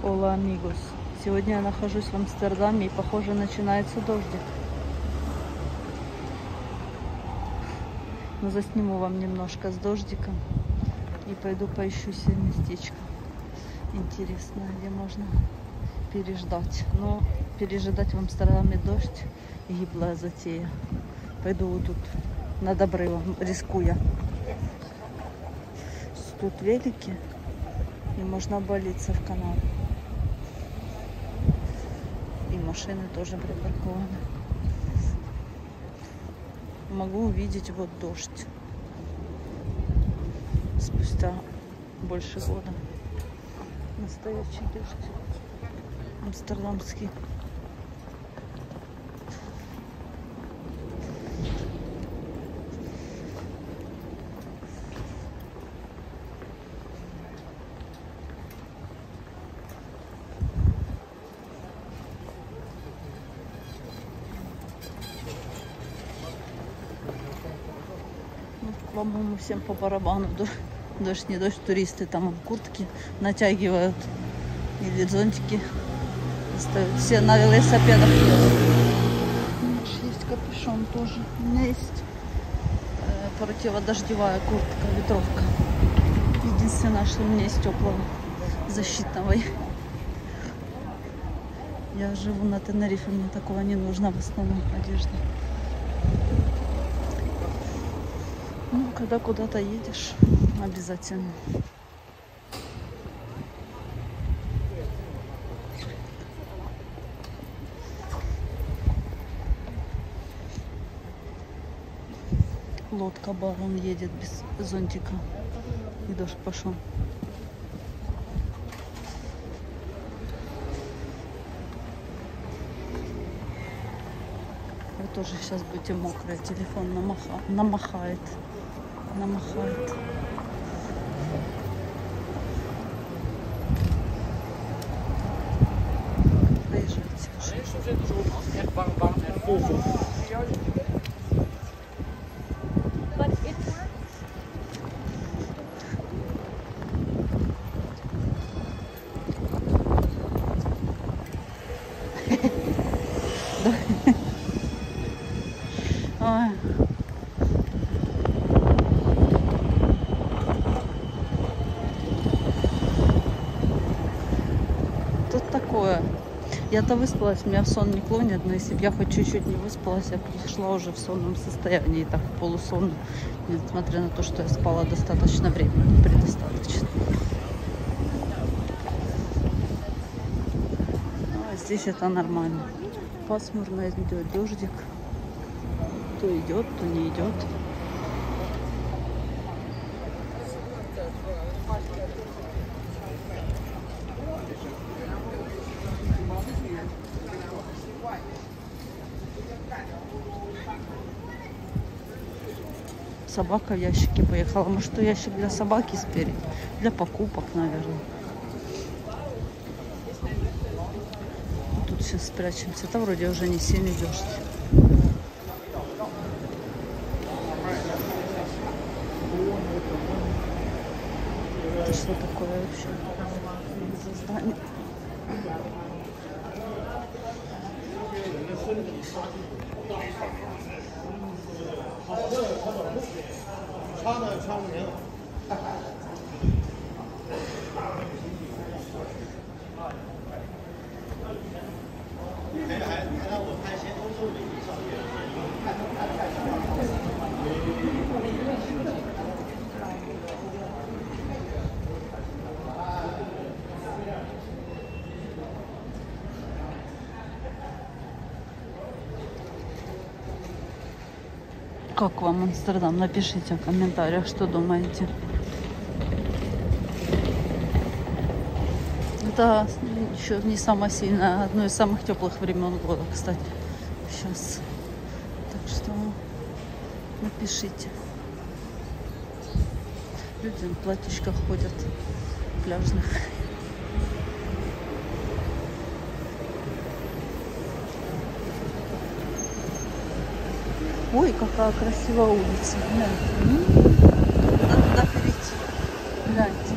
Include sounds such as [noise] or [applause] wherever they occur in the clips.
Ола Амигос. Сегодня я нахожусь в Амстердаме и, похоже, начинается дождик. Но засниму вам немножко с дождиком и пойду поищу себе местечко интересное, где можно переждать. Но пережидать в Амстердаме дождь гиблая затея. Пойду вот тут над обрывом, рискуя. Тут велики и можно болиться в канал. Машины тоже припаркованы. Могу увидеть вот дождь. Спустя больше года. Настоящий дождь. Амстердамский. Ну, по-моему, всем по барабану. Дож- Дождь, не дождь, туристы там куртки натягивают или зонтики. Все на велосипедах едут. Есть капюшон тоже. У меня есть э, противодождевая куртка, ветровка. Единственное, что у меня есть теплого защитного. Я живу на Тенерифе, мне такого не нужно в основном одежда. Ну, когда куда-то едешь, обязательно. Лодка бар, он едет без зонтика. И дождь пошел. Вы тоже сейчас будете мокрые. Телефон намаха... намахает. Намахает. Приезжайте [laughs] уже. Ой. Тут такое. Я-то выспалась, меня в сон не клонит, но если бы я хоть чуть-чуть не выспалась, я пришла уже в сонном состоянии, так в полусон, несмотря на то, что я спала достаточно времени, предостаточно. Ну, а здесь это нормально. Пасмурно идет дождик. То идет, то не идет. Собака в ящике поехала. Может, что ящик для собаки спереди? Для покупок, наверное. Тут сейчас спрячемся. Это вроде уже не сильный дождь. Это что такое вообще за здание? 他呢，穿枪不 Как вам Амстердам? Напишите в комментариях, что думаете. Это еще не самое сильное, одно из самых теплых времен года, кстати. Сейчас. Так что напишите. Люди в платьишках ходят пляжных. Ой, какая красивая улица. Гляньте. Надо туда перейти. Гляньте.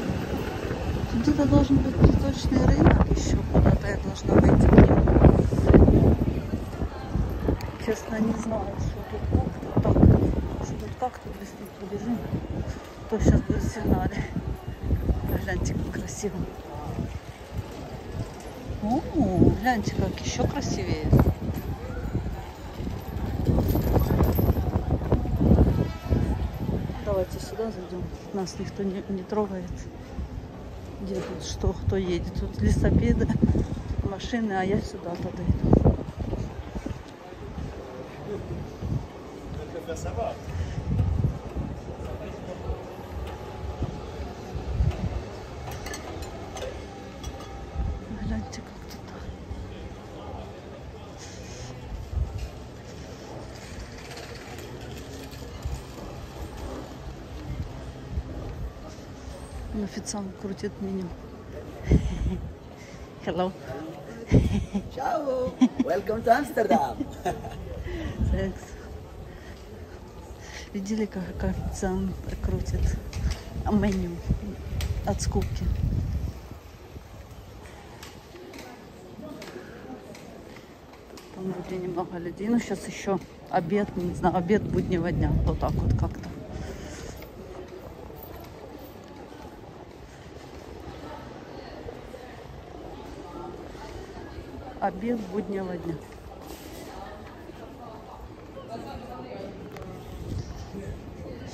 Где-то должен быть цветочный рынок еще. Куда-то я должна нему. Честно, не знаю, что тут как-то так. Что тут как-то быстро побежим. То сейчас будет сигнале. Гляньте, как красиво. О, гляньте, как еще красивее. Давайте сюда зайдем. Нас никто не, не трогает. Где тут что, кто едет? Тут лесопеды, машины, а я сюда подойду. Гляньте, как тут. Официант крутит меню. Hello. Ciao, welcome to Amsterdam. Thanks. Видели, как официант крутит меню от скупки? Там вроде немного людей. Ну, сейчас еще обед, не знаю, обед буднего дня. Вот так вот как-то. Обед буднего дня.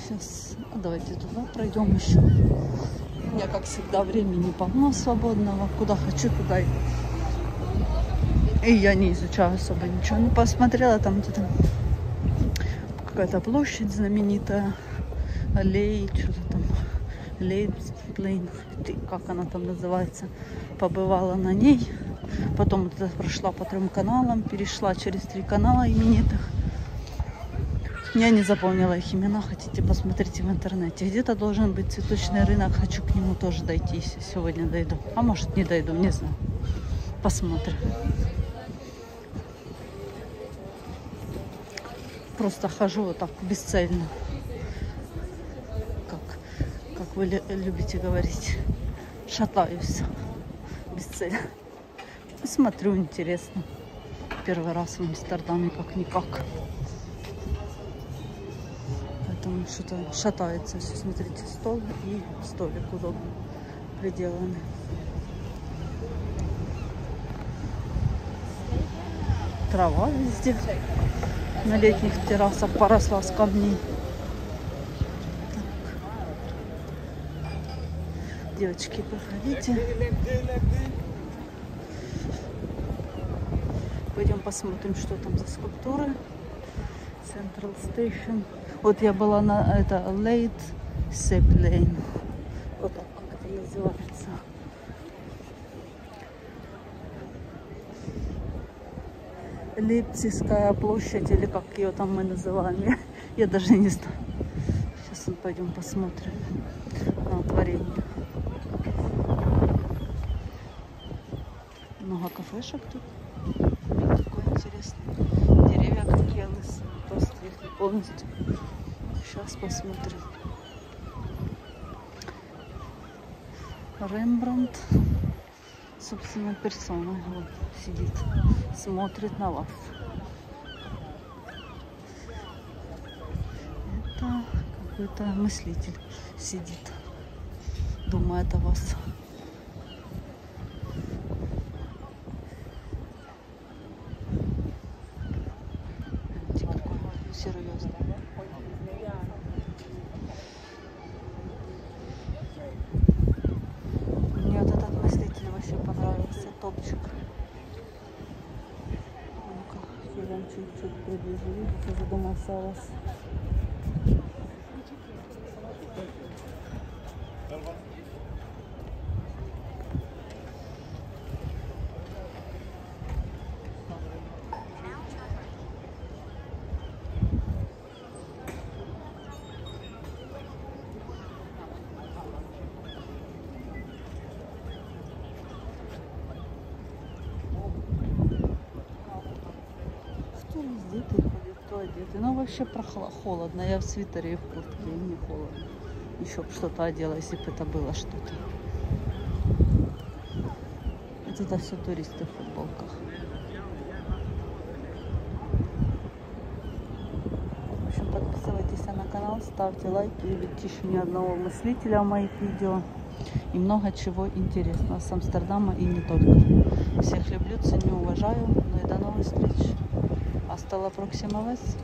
Сейчас давайте туда пройдем еще. У меня, как всегда, времени полно свободного. Куда хочу, туда иду. И я не изучаю особо ничего. Не посмотрела там где-то какая-то площадь знаменитая. Аллеи, что-то там. Лейбсплейн, как она там называется. Побывала на ней. Потом прошла по трем каналам, перешла через три канала именитых. Я не запомнила их имена, хотите посмотрите в интернете. Где-то должен быть цветочный рынок, хочу к нему тоже дойти, если сегодня дойду. А может не дойду, не знаю. Посмотрим. Просто хожу вот так бесцельно. Как, как вы лю- любите говорить. Шатаюсь бесцельно. Смотрю, интересно. Первый раз в Амстердаме как-никак. Поэтому что-то шатается все. Смотрите, стол и столик удобно приделаны. Трава везде. На летних террасах поросла с камней. Девочки, проходите. Пойдем посмотрим, что там за скульптуры. Central Station. Вот я была на это Late Zeppelin. Вот так как это называется. Лейпцигская площадь, или как ее там мы называем. Я даже не знаю. Сейчас мы пойдем посмотрим на творение. Много кафешек тут. Полностью. Сейчас посмотрим. Рембрандт собственной персоной вот, сидит, смотрит на вас. Это какой-то мыслитель сидит, думает о вас. Серьезный. Мне вот этот мыслитель вообще понравился, топчик. Ну-ка, чуть-чуть приближу. Задумался о вас. Кто раздетый одетый. Ну, вообще прохла- холодно. Я в свитере и в куртке, и мне холодно. Еще бы что-то одела, если бы это было что-то. Вот это все туристы в футболках. В общем, подписывайтесь на канал, ставьте лайки, не видите еще ни одного мыслителя в моих видео. И много чего интересного с Амстердама и не только. Всех люблю, ценю, уважаю. Ну и до новых встреч. Hasta la próxima vez.